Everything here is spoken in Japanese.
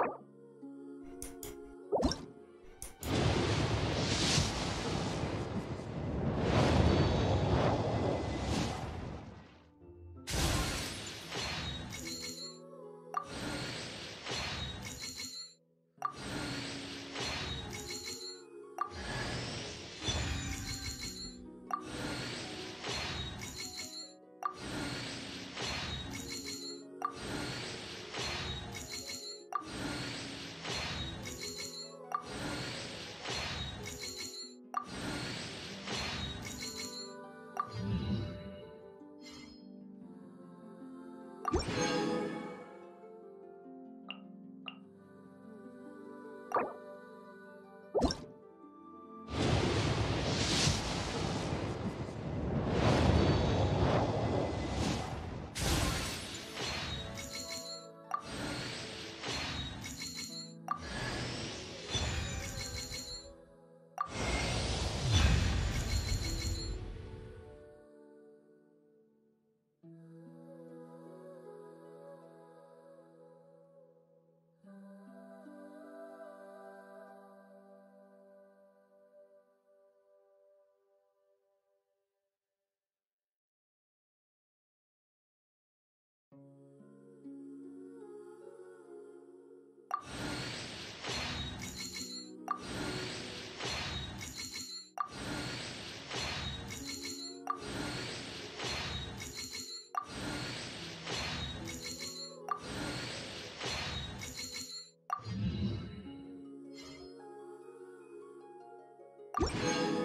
you you you